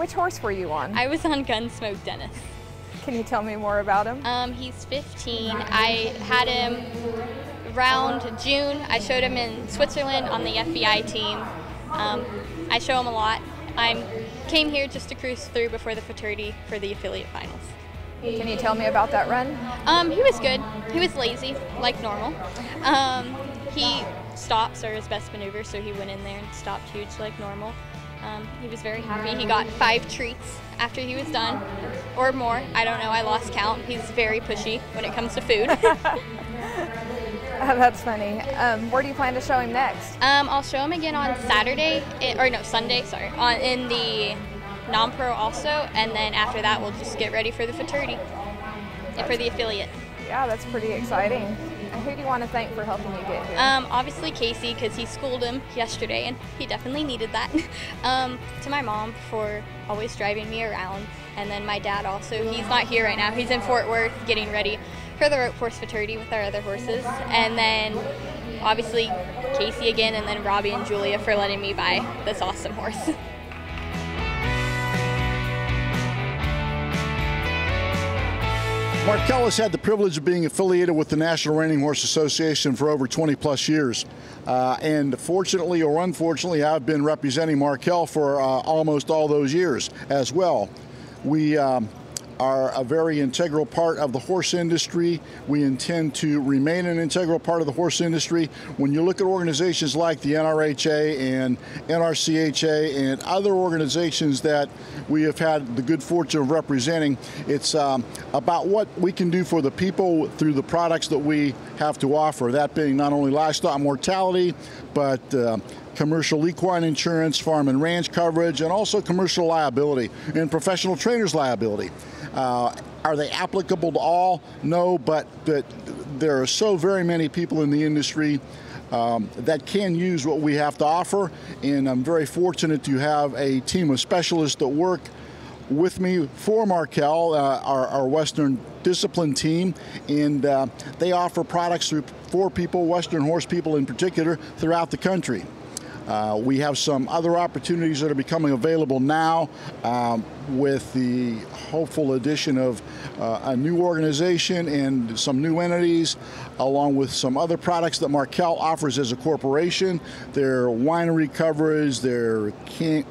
Which horse were you on? I was on Gunsmoke Dennis. Can you tell me more about him? Um, he's 15. I had him around June. I showed him in Switzerland on the FEI team. Um, I show him a lot. I came here just to cruise through before the futurity for the affiliate finals. Can you tell me about that run? Um, he was good. He was lazy, like normal. Um, he stops are his best maneuver, so he went in there and stopped huge like normal. Um, he was very happy. He got five treats after he was done, or more. I don't know. I lost count. He's very pushy when it comes to food. That's funny. Um, where do you plan to show him next? Um, I'll show him again on Saturday, or no, Sunday, sorry, on in the non-pro also, and then after that we'll just get ready for the futurity and for the affiliate. Yeah, that's pretty exciting. Who do you want to thank for helping you get here? Um, obviously Casey, because he schooled him yesterday, and he definitely needed that. um, to my mom for always driving me around, and then my dad also. He's not here right now. He's in Fort Worth getting ready for the rope horse futurity with our other horses, and then obviously Casey again, and then Robbie and Julia for letting me buy this awesome horse. Markel has had the privilege of being affiliated with the National Reining Horse Association for over 20 plus years. Uh, and fortunately or unfortunately, I've been representing Markel for uh, almost all those years as well. We um, are a very integral part of the horse industry. We intend to remain an integral part of the horse industry. When you look at organizations like the NRHA and NRCHA and other organizations that we have had the good fortune of representing, it's um, about what we can do for the people through the products that we have to offer, that being not only livestock mortality, but uh, commercial equine insurance, farm and ranch coverage, and also commercial liability and professional trainers liability. Uh, are they applicable to all? No, but, there are so very many people in the industry um, that can use what we have to offer, and I'm very fortunate to have a team of specialists that work with me for Markel, uh, our, our, Western discipline team, and uh, they offer products for people, Western horse people in particular, throughout the country. Uh, we have some other opportunities that are becoming available now um, with the hopeful addition of uh, a new organization and some new entities, along with some other products that Markel offers as a corporation. Their winery coverage, their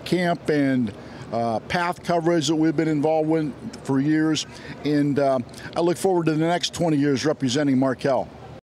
camp and uh, path coverage that we've been involved with for years. And uh, I look forward to the next 20 years representing Markel.